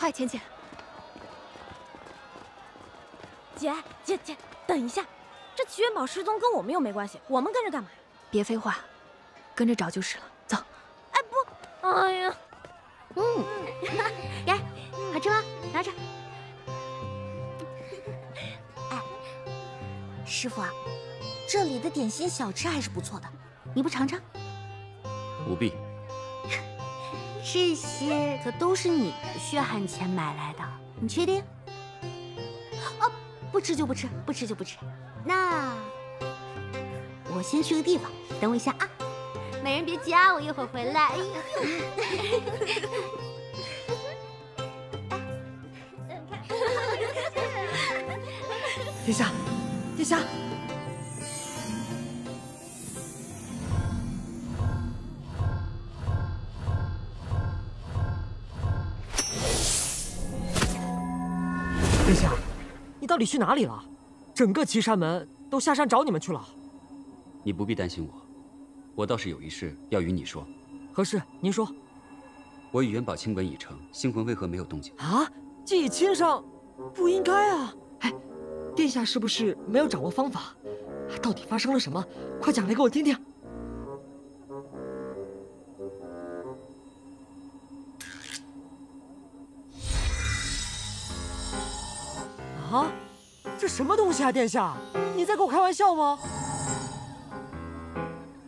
快，浅浅。姐姐姐，等一下，这齐元宝失踪跟我们又没关系，我们跟着干嘛？别废话，跟着找就是了。走。哎不，哎呀，嗯，给，好吃吗？拿着。哎，师傅啊，这里的点心小吃还是不错的，你不尝尝？不必。这些可都是你的血汗钱买来的，你确定？哦，不吃就不吃，不吃就不吃。那我先去个地方，等我一下啊。美人别急啊，我一会儿回来。哎殿 下，殿下。底去哪里了？整个岐山门都下山找你们去了。你不必担心我，我倒是有一事要与你说。何事？您说。我与元宝亲吻已成，星魂为何没有动静？啊，既已亲上，不应该啊！哎，殿下是不是没有掌握方法？到底发生了什么？快讲来给我听听。啊，这什么东西啊，殿下？你在跟我开玩笑吗？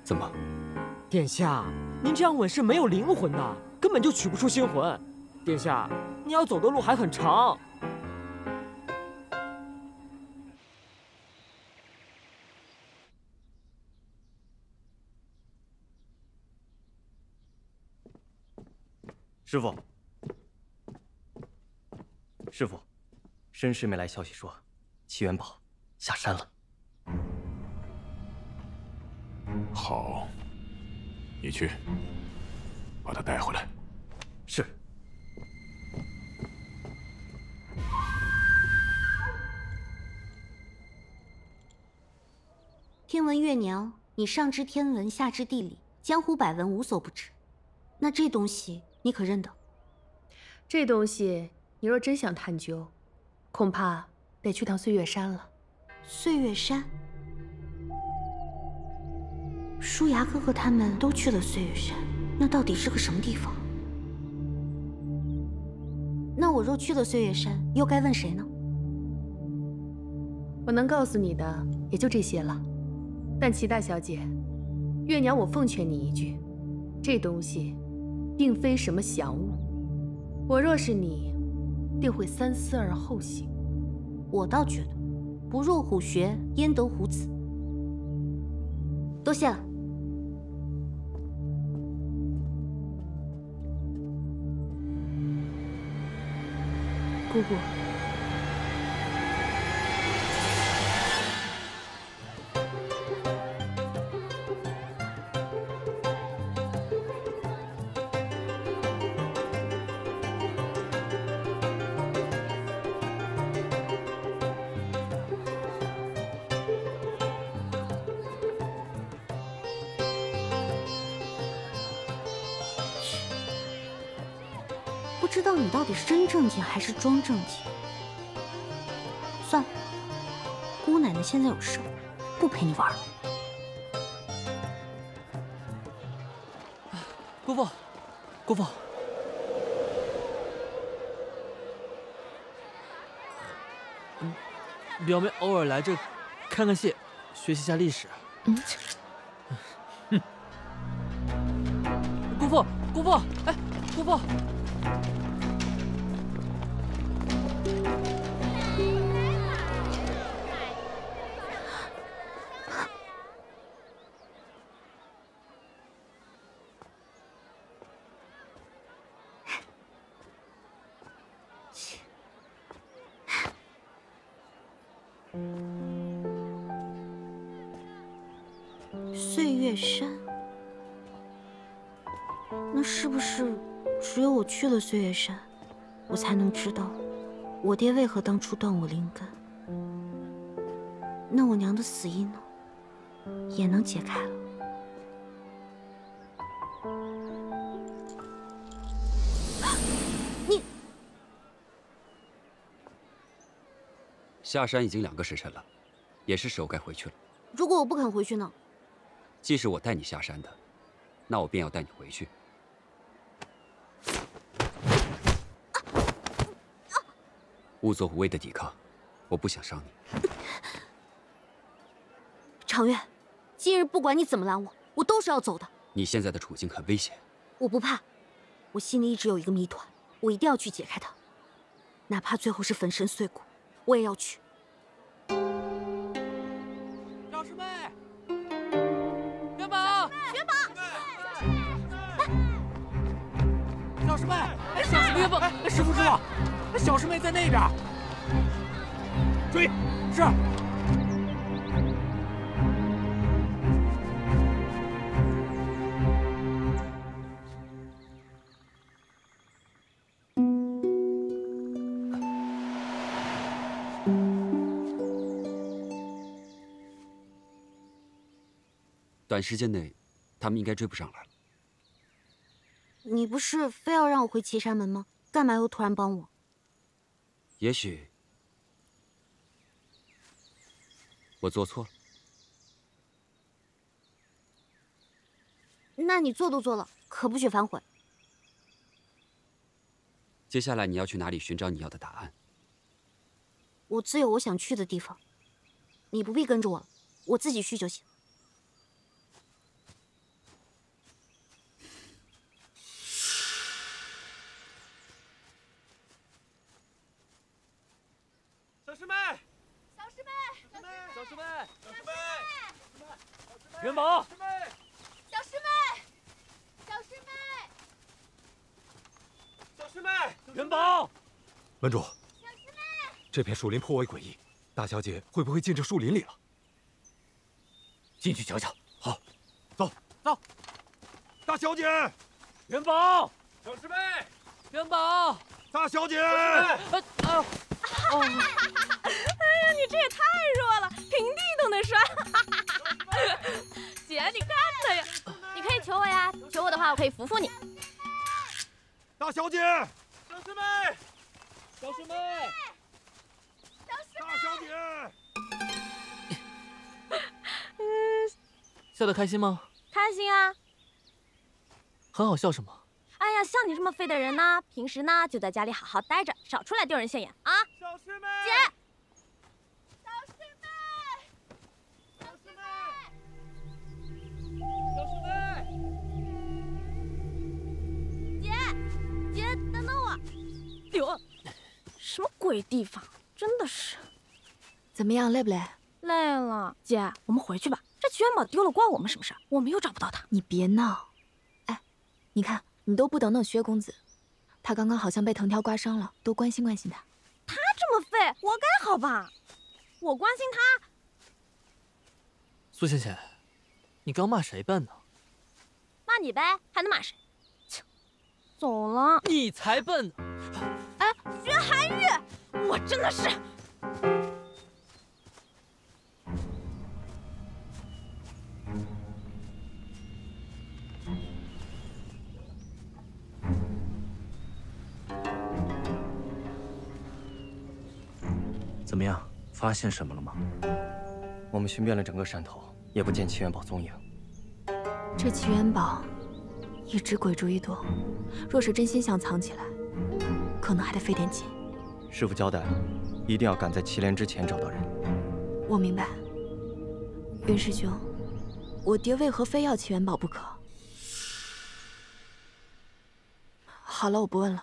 怎么，殿下，您这样吻是没有灵魂的，根本就取不出星魂。殿下，你要走的路还很长。师傅，师傅。申师妹来消息说，齐元宝下山了。好，你去把他带回来。是。听闻月娘，你上知天文，下知地理，江湖百闻无所不知。那这东西你可认得？这东西，你若真想探究。恐怕得去趟岁月山了。岁月山，舒牙哥哥他们都去了岁月山，那到底是个什么地方？那我若去了岁月山，又该问谁呢？我能告诉你的也就这些了。但齐大小姐，月娘我奉劝你一句，这东西并非什么祥物。我若是你。定会三思而后行。我倒觉得，不入虎穴，焉得虎子。多谢了，姑姑。知道你到底是真正经还是装正经。算了，姑奶奶现在有事，不陪你玩了。姑父，姑父，嗯，表妹偶尔来这看看戏，学习一下历史。嗯，岁月山，那是不是只有我去了岁月山，我才能知道我爹为何当初断我灵根？那我娘的死因呢，也能解开了。你，下山已经两个时辰了，也是时候该回去了。如果我不肯回去呢？既是我带你下山的，那我便要带你回去。勿做无谓的抵抗，我不想伤你。长月，今日不管你怎么拦我，我都是要走的。你现在的处境很危险，我不怕，我心里一直有一个谜团，我一定要去解开它，哪怕最后是粉身碎骨，我也要去。师妹，不，哎，师傅师傅，小师妹在那边，追，是。短时间内，他们应该追不上来了。你不是非要让我回岐山门吗？干嘛又突然帮我？也许我做错了。那你做都做了，可不许反悔。接下来你要去哪里寻找你要的答案？我自有我想去的地方，你不必跟着我了，我自己去就行。小师妹，小师妹，小师妹，小师妹，元宝，小师妹，小师妹，小师妹，元宝，门主，小师妹。这片树林颇为诡异，大小姐会不会进这树林里了？进去瞧瞧。好，走。走。大小姐，元宝，小师妹，元宝，大小姐，啊啊！哎呀，你这也太弱了，平地都能摔。姐，你看他呀，你可以求我呀，求我的话，我可以扶扶你。大小姐，小师妹，小师妹，大小姐，笑得开心吗？开心啊！很好笑什么？哎呀，像你这么废的人呢，平时呢就在家里好好待着，少出来丢人现眼啊！小师妹，姐，哟，什么鬼地方？真的是。怎么样，累不累？累了。姐，我们回去吧。这齐元宝丢了，关我们什么事？我们又找不到他。你别闹。哎，你看。你都不等等薛公子，他刚刚好像被藤条刮伤了，多关心关心他。他这么废，活该好吧？我关心他。苏浅浅，你刚骂谁笨呢？骂你呗，还能骂谁？切，走了。你才笨呢！哎，薛寒玉，我真的是。怎么样，发现什么了吗？我们寻遍了整个山头，也不见齐元宝踪影。这齐元宝一直鬼主意多，若是真心想藏起来，可能还得费点劲。师傅交代，一定要赶在祁连之前找到人。我明白。云师兄，我爹为何非要齐元宝不可？好了，我不问了。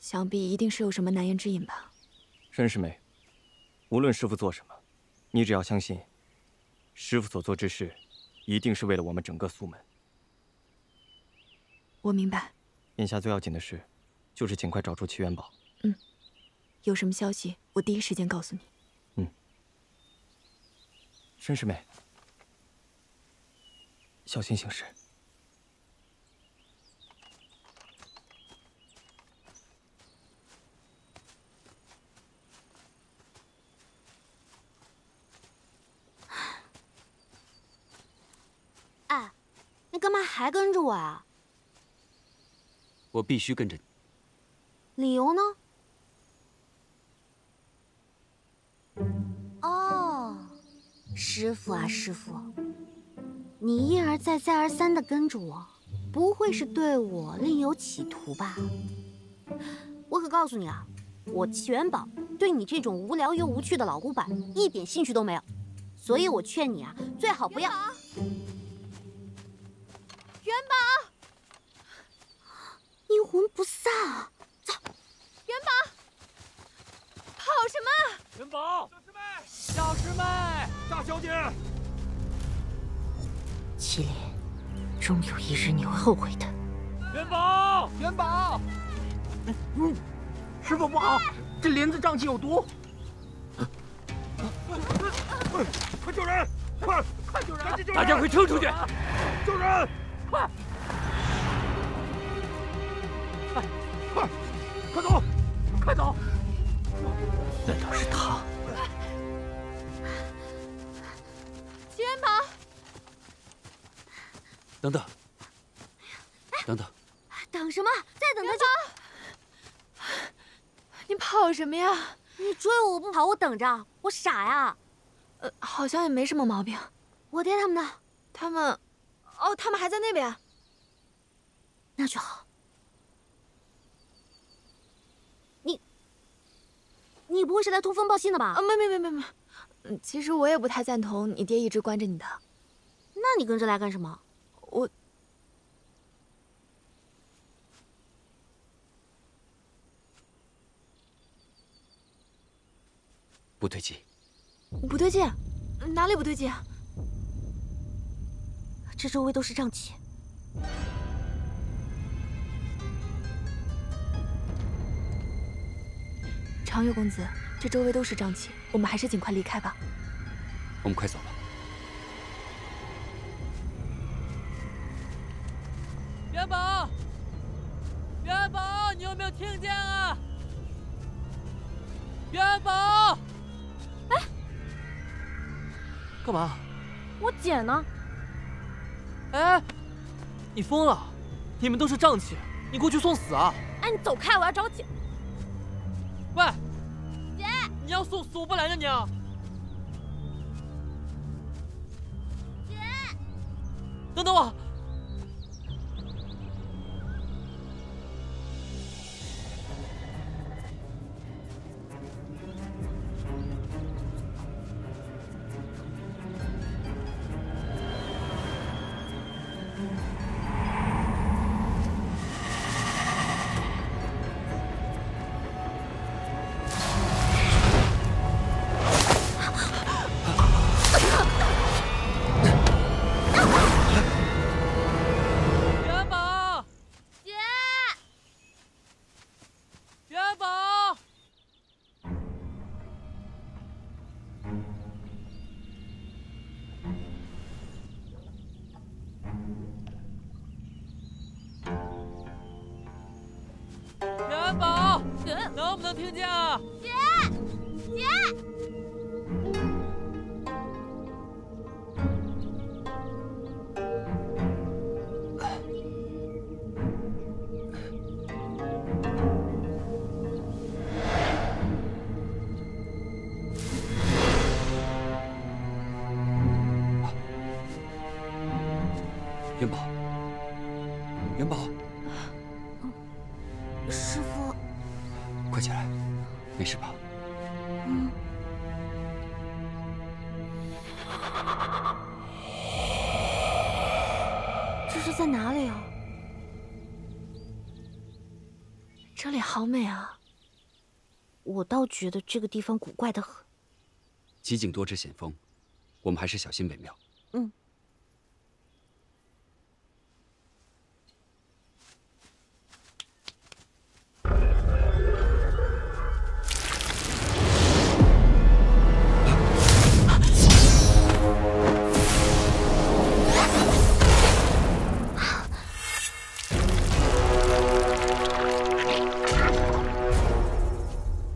想必一定是有什么难言之隐吧。申师妹。无论师傅做什么，你只要相信，师傅所做之事，一定是为了我们整个苏门。我明白。眼下最要紧的事，就是尽快找出齐元宝。嗯，有什么消息，我第一时间告诉你。嗯。申师妹，小心行事。哎你干嘛还跟着我啊？我必须跟着你。理由呢？哦师傅啊，师傅，你一而再、再而三的跟着我，不会是对我另有企图吧？我可告诉你啊，我齐元宝对你这种无聊又无趣的老古板一点兴趣都没有，所以我劝你啊，最好不要。元宝，阴魂不散啊！走，元宝，跑什么？元宝，小师妹，小师妹大小姐，祁连，终有一日你会后悔的。元宝，元宝，嗯，师傅不好，这莲子瘴气有毒。快救人！快快救人！救人！大家快撤出去！救人！快！快！快走！快走！难道是他？齐元宝，等等，等等，等什么？再等他就……你跑什么呀？你追我，我不跑，我等着，我傻呀？呃，好像也没什么毛病。我爹他们呢？他们，哦，他们还在那边。那就好。你不会是来通风报信的吧？啊，没没没没没。嗯，其实我也不太赞同你爹一直关着你的。那你跟着来干什么？我，不对劲，不对劲，哪里不对劲？这周围都是瘴气。长月公子，这周围都是瘴气，我们还是尽快离开吧。我们快走吧。元宝，元宝，你有没有听见啊？元宝，哎，干嘛？我姐呢？哎，你疯了？你们都是瘴气，你过去送死啊？哎，你走开，我要找姐。要送死我不来的你啊！姐，等等我。听见美啊！我倒觉得这个地方古怪的很。奇景多知险峰，我们还是小心为妙。嗯。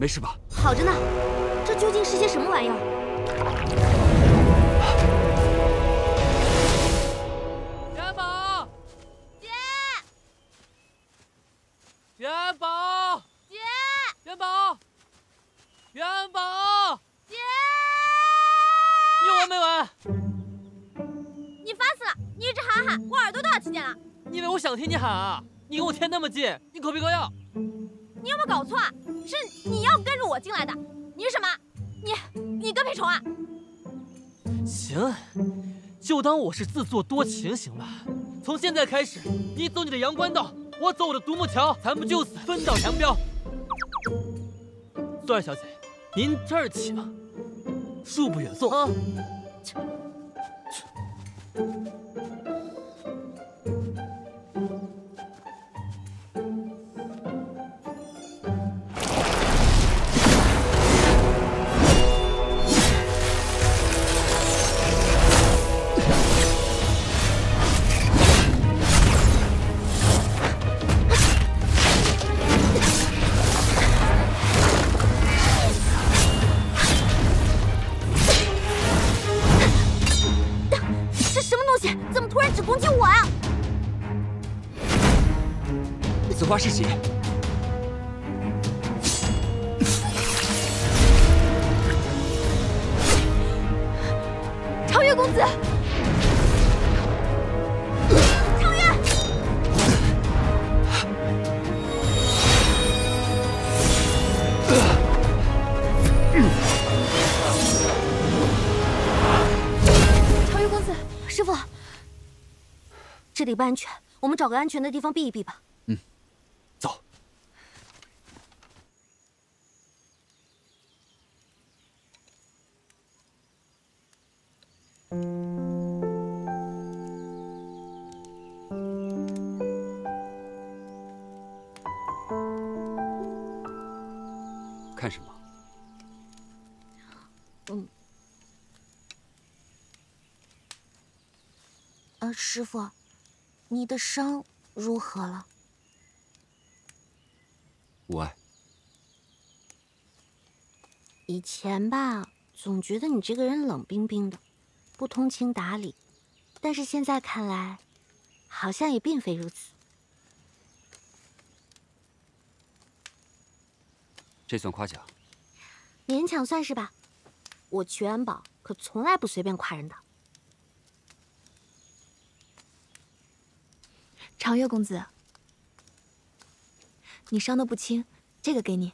没事吧？好着呢，这究竟是些什么玩意儿？元宝，姐，元宝，姐，元宝，元宝，姐，你有完没完？你烦死了！你一直喊喊，我耳朵都要听见了。你以为我想听你喊啊！你跟我贴那么近，你口鼻膏药？你有没有搞错啊？是你要跟着我进来的，你是什么？你你跟屁虫啊？行，就当我是自作多情行了。从现在开始，你走你的阳关道，我走我的独木桥，咱们就此分道扬镳。苏二小姐，您这儿请，恕不远送啊。里不安全，我们找个安全的地方避一避吧。嗯走。看什么？嗯呃，师傅，你的伤如何了？无碍。以前吧，总觉得你这个人冷冰冰的，不通情达理，但是现在看来，好像也并非如此。这算夸奖？勉强算是吧。我取元宝可从来不随便夸人的。长月公子，你伤得不轻，这个给你，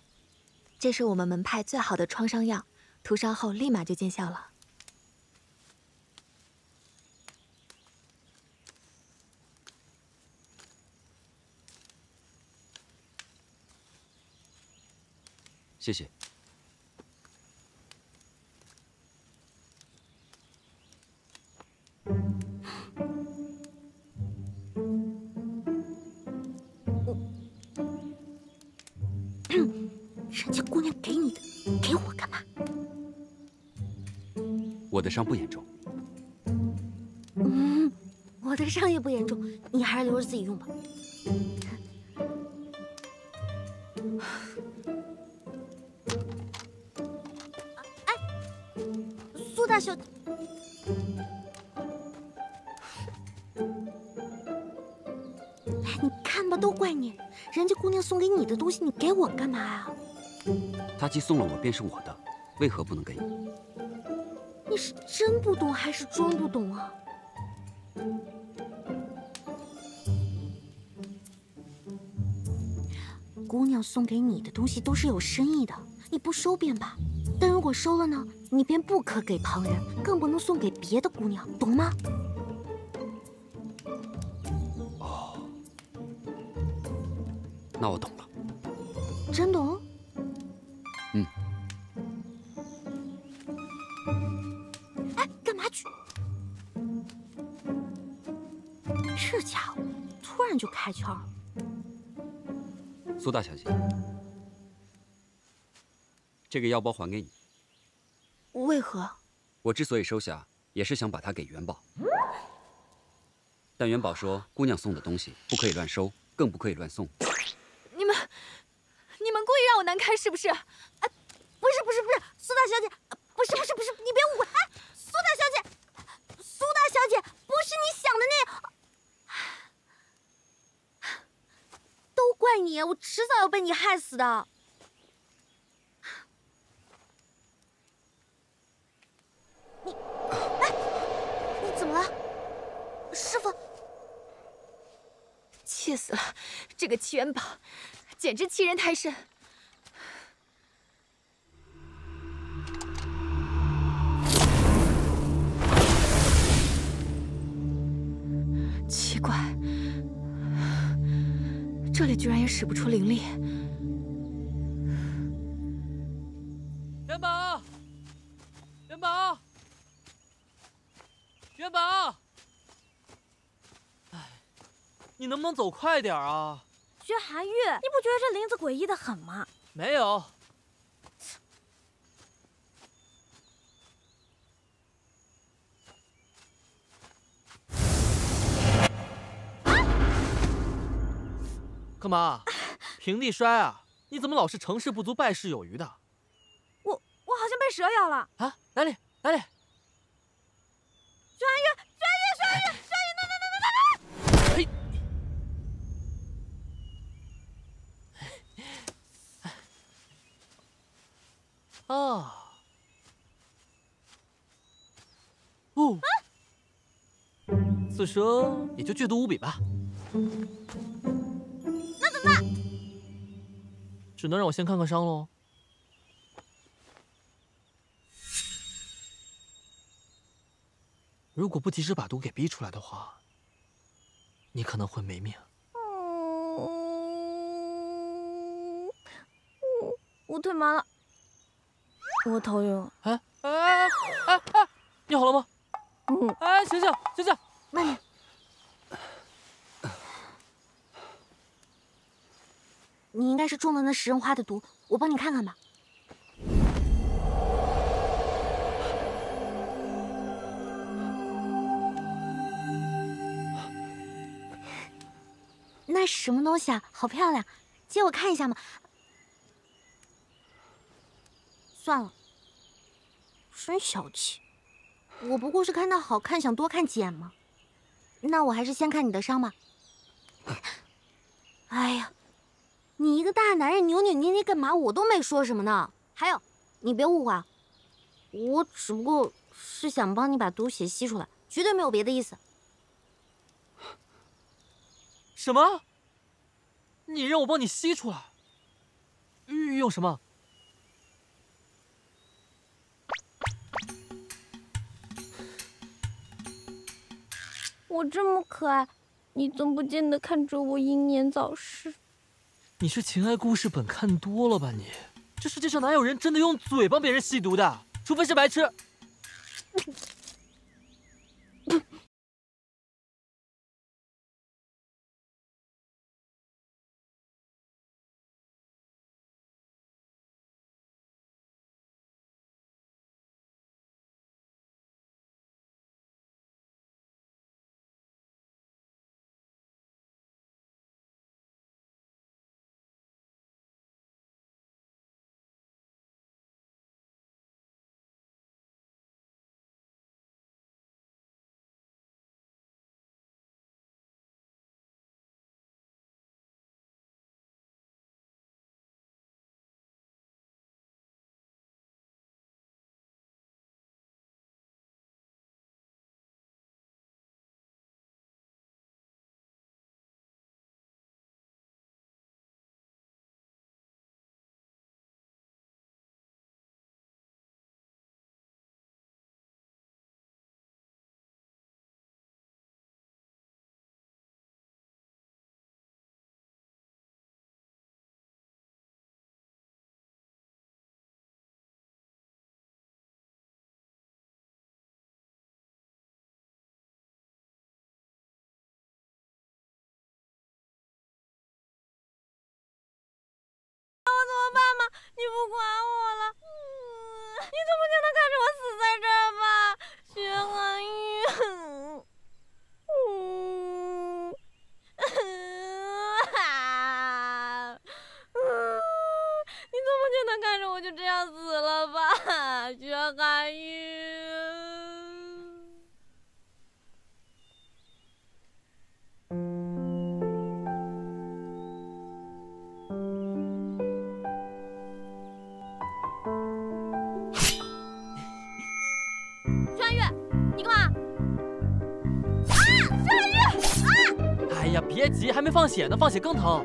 这是我们门派最好的创伤药，涂上后立马就见效了。谢谢。我的伤不严重，嗯，我的伤也不严重，你还是留着自己用吧。哎，苏大小，哎，你看吧，都怪你，人家姑娘送给你的东西，你给我干嘛呀？他既送了我，便是我的，为何不能给你？真不懂还是装不懂啊？姑娘送给你的东西都是有深意的，你不收便罢。但如果收了呢，你便不可给旁人，更不能送给别的姑娘，懂吗？哦，那我懂了。真懂？嗯。就开窍了。苏大小姐，这个药包还给你。为何？我之所以收下，也是想把它给元宝。但元宝说，姑娘送的东西不可以乱收，更不可以乱送。你们，你们故意让我难堪是不是？哎，不是不是不是，苏大小姐，呃不是不是不是，你，我迟早要被你害死的。你，哎，你怎么了，师傅？气死了！这个七元宝，简直欺人太甚。奇怪。这里居然也使不出灵力。元宝，元宝，元宝！哎，你能不能走快点啊？薛寒玉，你不觉得这林子诡异的很吗？没有。干嘛？平地摔啊？你怎么老是成事不足败事有余的？我我好像被蛇咬了啊！哪里哪里？薛寒玉，薛寒玉，薛寒玉，薛寒玉，那那那那那！嘿！啊！哦，此蛇也就剧毒无比吧。只能让我先看看伤喽。如果不及时把毒给逼出来的话，你可能会没命。嗯，我我腿麻了，我头晕。哎哎哎哎哎！你好了吗？嗯。哎，醒醒醒醒！慢点。你应该是中了那食人花的毒，我帮你看看吧。那是什么东西啊？好漂亮，借我看一下嘛。算了，真小气。我不过是看到好看，想多看几眼嘛。那我还是先看你的伤吧。哎呀！你一个大男人扭扭捏捏干嘛？我都没说什么呢。还有，你别误会啊，我只不过是想帮你把毒血吸出来，绝对没有别的意思。什么？你让我帮你吸出来？用什么？我这么可爱，你总不见得看着我英年早逝。你是情爱故事本看多了吧？你，这世界上哪有人真的用嘴帮别人吸毒的？除非是白痴。你不管我了，嗯你怎么就能看着我死还没放血呢，放血更疼。